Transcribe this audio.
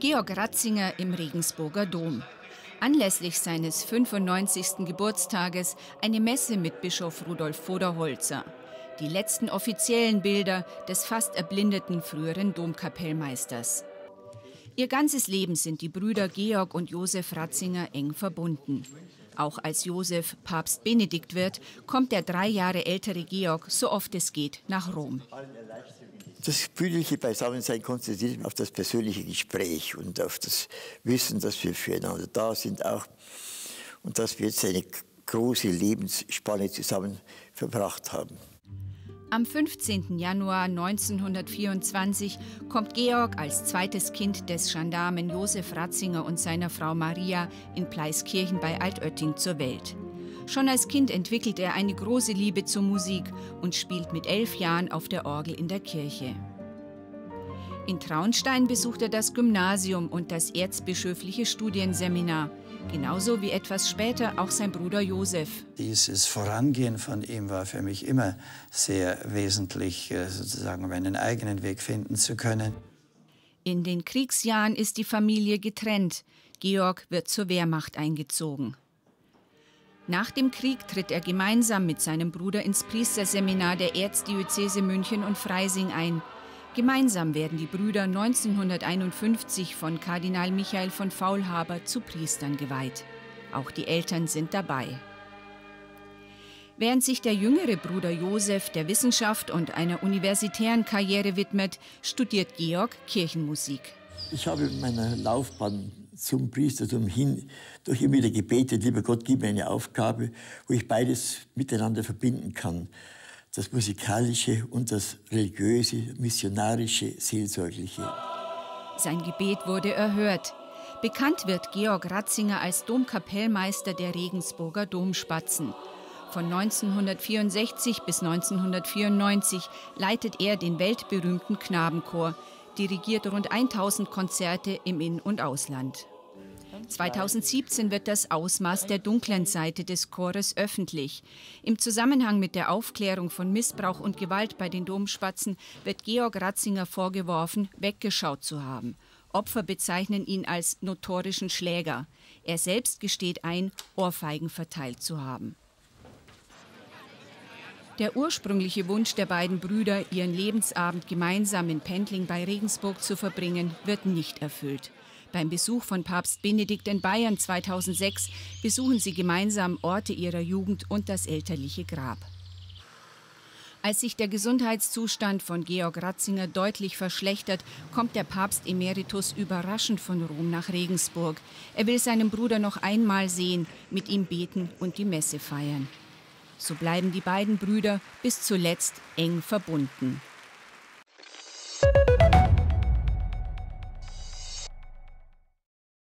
Georg Ratzinger im Regensburger Dom. Anlässlich seines 95. Geburtstages eine Messe mit Bischof Rudolf Voderholzer. Die letzten offiziellen Bilder des fast erblindeten früheren Domkapellmeisters. Ihr ganzes Leben sind die Brüder Georg und Josef Ratzinger eng verbunden. Auch als Josef Papst Benedikt wird, kommt der drei Jahre ältere Georg, so oft es geht, nach Rom. Das brüderliche Beisammensein konzentriert sich auf das persönliche Gespräch und auf das Wissen, dass wir füreinander da sind auch und dass wir jetzt eine große Lebensspanne zusammen verbracht haben. Am 15. Januar 1924 kommt Georg als zweites Kind des Gendarmen Josef Ratzinger und seiner Frau Maria in Pleiskirchen bei Altötting zur Welt. Schon als Kind entwickelt er eine große Liebe zur Musik und spielt mit elf Jahren auf der Orgel in der Kirche. In Traunstein besucht er das Gymnasium und das erzbischöfliche Studienseminar genauso wie etwas später auch sein Bruder Josef. Dieses Vorangehen von ihm war für mich immer sehr wesentlich, äh, sozusagen meinen eigenen Weg finden zu können. In den Kriegsjahren ist die Familie getrennt. Georg wird zur Wehrmacht eingezogen. Nach dem Krieg tritt er gemeinsam mit seinem Bruder ins Priesterseminar der Erzdiözese München und Freising ein. Gemeinsam werden die Brüder 1951 von Kardinal Michael von Faulhaber zu Priestern geweiht. Auch die Eltern sind dabei. Während sich der jüngere Bruder Josef der Wissenschaft und einer universitären Karriere widmet, studiert Georg Kirchenmusik. Ich habe in meiner Laufbahn zum Priestertum hin durch immer wieder gebetet, lieber Gott, gib mir eine Aufgabe, wo ich beides miteinander verbinden kann das musikalische und das religiöse, missionarische, seelsorgliche. Sein Gebet wurde erhört. Bekannt wird Georg Ratzinger als Domkapellmeister der Regensburger Domspatzen. Von 1964 bis 1994 leitet er den weltberühmten Knabenchor, dirigiert rund 1000 Konzerte im In- und Ausland. 2017 wird das Ausmaß der dunklen Seite des Chores öffentlich. Im Zusammenhang mit der Aufklärung von Missbrauch und Gewalt bei den Domspatzen wird Georg Ratzinger vorgeworfen, weggeschaut zu haben. Opfer bezeichnen ihn als notorischen Schläger. Er selbst gesteht ein, Ohrfeigen verteilt zu haben. Der ursprüngliche Wunsch der beiden Brüder, ihren Lebensabend gemeinsam in Pendling bei Regensburg zu verbringen, wird nicht erfüllt. Beim Besuch von Papst Benedikt in Bayern 2006 besuchen sie gemeinsam Orte ihrer Jugend und das elterliche Grab. Als sich der Gesundheitszustand von Georg Ratzinger deutlich verschlechtert, kommt der Papst Emeritus überraschend von Rom nach Regensburg. Er will seinen Bruder noch einmal sehen, mit ihm beten und die Messe feiern. So bleiben die beiden Brüder bis zuletzt eng verbunden.